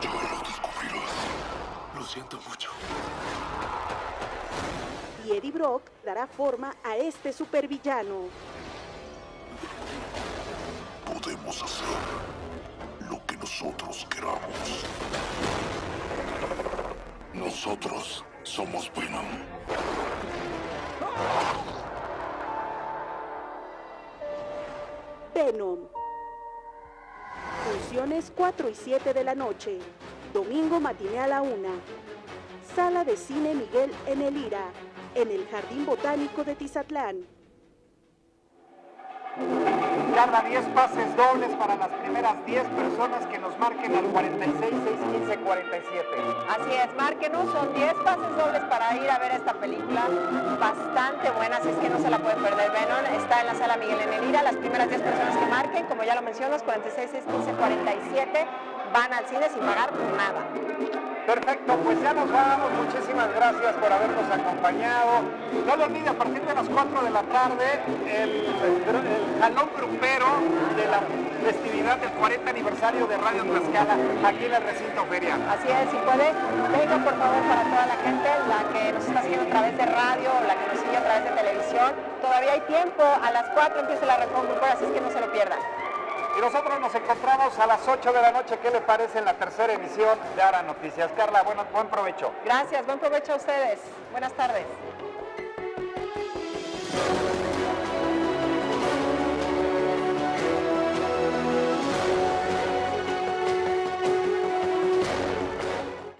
Ya lo descubrirás. Lo siento mucho. Y Eddie Brock dará forma a este supervillano. Podemos hacer lo que nosotros queramos. Nosotros somos Venom. Venom. Funciones 4 y 7 de la noche. Domingo matiné a la 1. Sala de Cine Miguel en el Ira, en el Jardín Botánico de Tizatlán. Carla, 10 pases dobles para las primeras 10 personas que nos marquen al 46 615 47. Así es, márquenos, son 10 pases dobles para ir a ver esta película bastante buena, así es que no se la pueden perder. Venom está en la sala Miguel en el Ira, las primeras 10 personas que marquen, como ya lo mencionas, 46 615 47 van al cine sin pagar nada. Perfecto, pues ya nos vamos. Muchísimas gracias por habernos acompañado. No lo olvide, a partir de las 4 de la tarde, el, el jalón grupero de la festividad del 40 aniversario de Radio Tlaxcala aquí en el recinto ferial. Así es, si puede, venga por favor para toda la gente, la que nos está siguiendo a través de radio, la que nos sigue a través de televisión. Todavía hay tiempo, a las 4 empieza la Recon Grupera, así es que no se lo pierdan. Y nosotros nos encontramos a las 8 de la noche. ¿Qué le parece en la tercera emisión de Ara Noticias? Carla, bueno, buen provecho. Gracias, buen provecho a ustedes. Buenas tardes.